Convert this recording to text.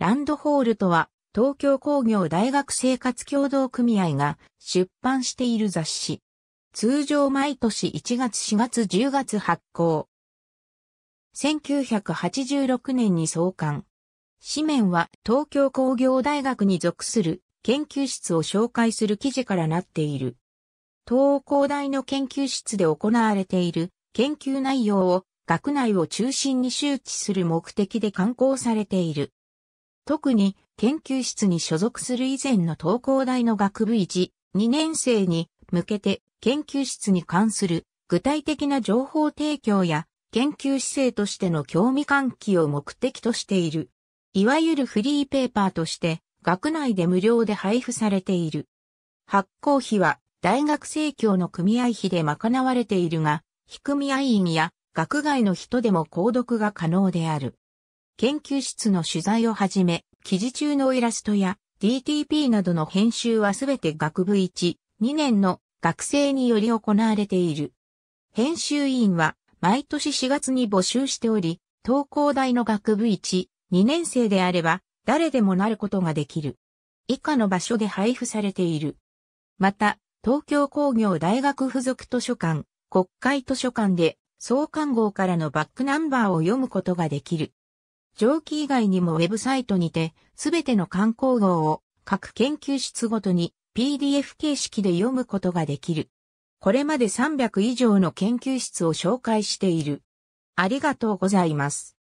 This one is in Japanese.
ランドホールとは、東京工業大学生活協同組合が出版している雑誌。通常毎年1月4月10月発行。1986年に創刊。紙面は東京工業大学に属する研究室を紹介する記事からなっている。東工大の研究室で行われている研究内容を学内を中心に周知する目的で刊行されている。特に研究室に所属する以前の東工大の学部1、2年生に向けて研究室に関する具体的な情報提供や研究姿勢としての興味喚起を目的としている。いわゆるフリーペーパーとして学内で無料で配布されている。発行費は大学生協の組合費で賄われているが、非組合員や学外の人でも購読が可能である。研究室の取材をはじめ、記事中のイラストや DTP などの編集はすべて学部1、2年の学生により行われている。編集委員は毎年4月に募集しており、東工大の学部1、2年生であれば誰でもなることができる。以下の場所で配布されている。また、東京工業大学附属図書館、国会図書館で創刊号からのバックナンバーを読むことができる。蒸気以外にもウェブサイトにて、すべての観光号を各研究室ごとに PDF 形式で読むことができる。これまで300以上の研究室を紹介している。ありがとうございます。